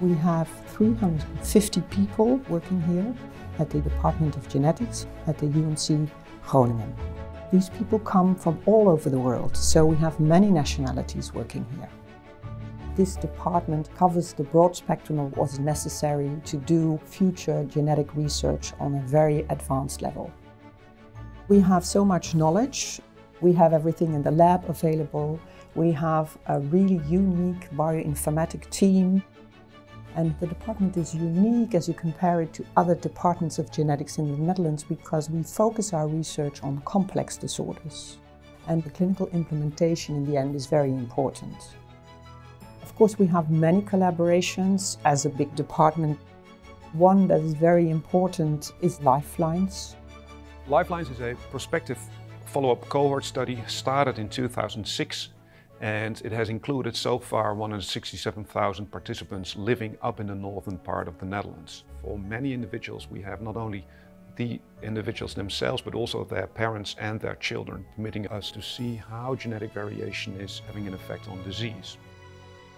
We have 350 people working here at the Department of Genetics at the UMC Groningen. These people come from all over the world, so we have many nationalities working here. This department covers the broad spectrum of what is necessary to do future genetic research on a very advanced level. We have so much knowledge. We have everything in the lab available. We have a really unique bioinformatic team and the department is unique as you compare it to other departments of genetics in the Netherlands because we focus our research on complex disorders. And the clinical implementation in the end is very important. Of course, we have many collaborations as a big department. One that is very important is Lifelines. Lifelines is a prospective follow-up cohort study started in 2006 and it has included so far 167,000 participants living up in the northern part of the Netherlands. For many individuals we have not only the individuals themselves but also their parents and their children, permitting us to see how genetic variation is having an effect on disease.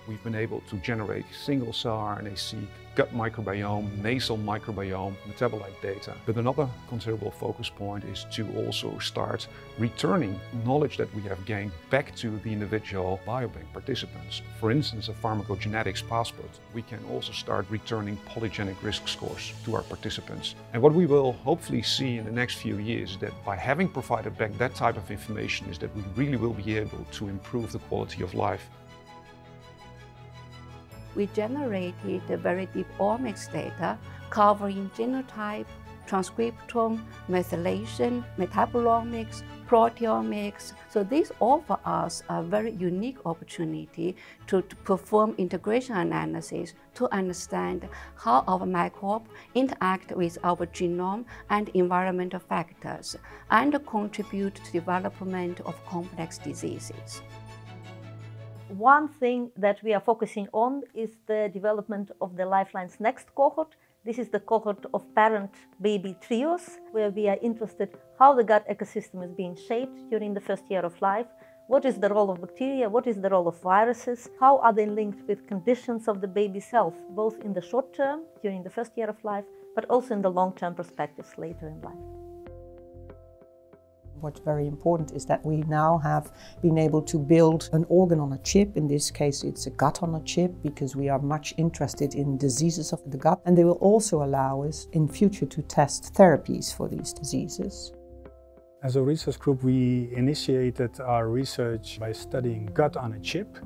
We've been able to generate single-cell RNA-seq, gut microbiome, nasal microbiome, metabolite data. But another considerable focus point is to also start returning knowledge that we have gained back to the individual biobank participants. For instance, a pharmacogenetics passport. We can also start returning polygenic risk scores to our participants. And what we will hopefully see in the next few years is that by having provided back that type of information is that we really will be able to improve the quality of life we generated very deep omics data covering genotype, transcriptome, methylation, metabolomics, proteomics. So this offer us a very unique opportunity to, to, perform integration analysis to understand how our microbe interact with our genome and environmental factors and contribute to development of complex diseases. One thing that we are focusing on is the development of the Lifelines NEXT cohort. This is the cohort of parent-baby trios, where we are interested how the gut ecosystem is being shaped during the first year of life, what is the role of bacteria, what is the role of viruses, how are they linked with conditions of the baby's health, both in the short term, during the first year of life, but also in the long-term perspectives later in life. What's very important is that we now have been able to build an organ on a chip. In this case, it's a gut on a chip because we are much interested in diseases of the gut. And they will also allow us in future to test therapies for these diseases. As a research group, we initiated our research by studying gut on a chip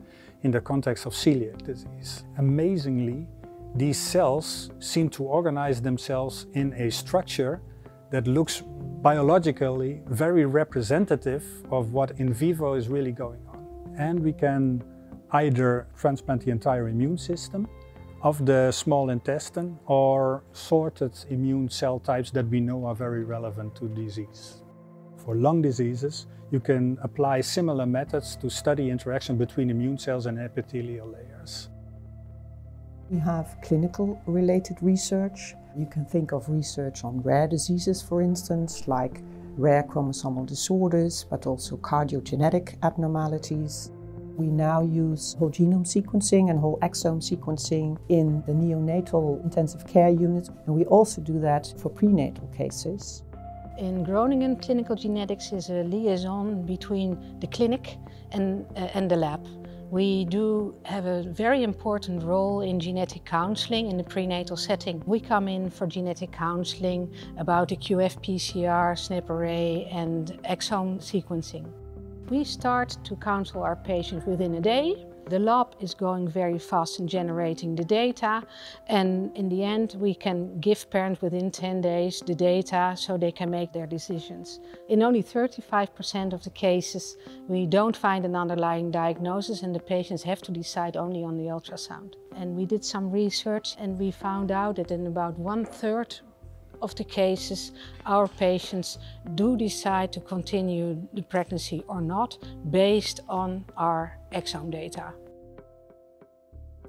in the context of celiac disease. Amazingly, these cells seem to organize themselves in a structure that looks biologically very representative of what in vivo is really going on. And we can either transplant the entire immune system of the small intestine or sorted immune cell types that we know are very relevant to disease. For lung diseases, you can apply similar methods to study interaction between immune cells and epithelial layers. We have clinical related research you can think of research on rare diseases, for instance, like rare chromosomal disorders, but also cardiogenetic abnormalities. We now use whole genome sequencing and whole exome sequencing in the neonatal intensive care unit, and we also do that for prenatal cases. In Groningen, clinical genetics is a liaison between the clinic and, uh, and the lab. We do have a very important role in genetic counseling in the prenatal setting. We come in for genetic counseling about the QF-PCR, SNP array and exome sequencing. We start to counsel our patients within a day the lab is going very fast in generating the data and in the end we can give parents within 10 days the data so they can make their decisions. In only 35% of the cases we don't find an underlying diagnosis and the patients have to decide only on the ultrasound. And we did some research and we found out that in about one third of the cases, our patients do decide to continue the pregnancy or not based on our exome data.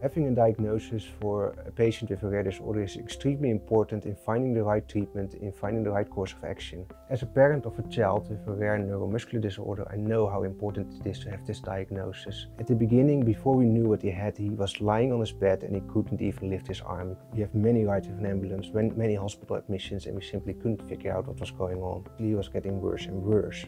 Having a diagnosis for a patient with a rare disorder is extremely important in finding the right treatment, in finding the right course of action. As a parent of a child with a rare neuromuscular disorder, I know how important it is to have this diagnosis. At the beginning, before we knew what he had, he was lying on his bed and he couldn't even lift his arm. We have many rides with an ambulance, many hospital admissions, and we simply couldn't figure out what was going on. He was getting worse and worse.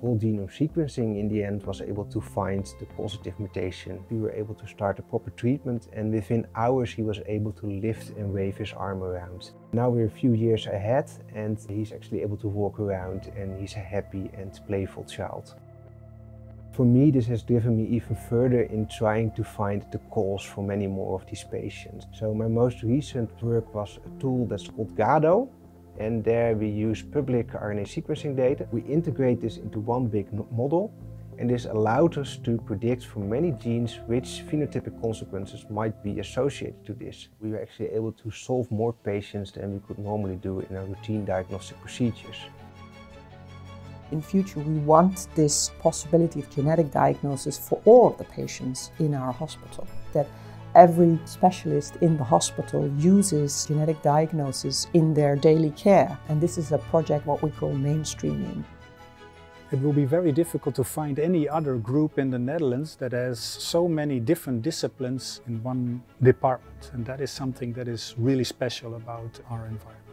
Whole genome sequencing in the end was able to find the positive mutation. We were able to start a proper treatment and within hours he was able to lift and wave his arm around. Now we're a few years ahead and he's actually able to walk around and he's a happy and playful child. For me, this has driven me even further in trying to find the cause for many more of these patients. So my most recent work was a tool that's called GADO, and there we use public RNA sequencing data. We integrate this into one big model and this allowed us to predict for many genes which phenotypic consequences might be associated to this. We were actually able to solve more patients than we could normally do in our routine diagnostic procedures. In future, we want this possibility of genetic diagnosis for all of the patients in our hospital. That every specialist in the hospital uses genetic diagnosis in their daily care. And this is a project what we call mainstreaming. It will be very difficult to find any other group in the Netherlands that has so many different disciplines in one department. And that is something that is really special about our environment.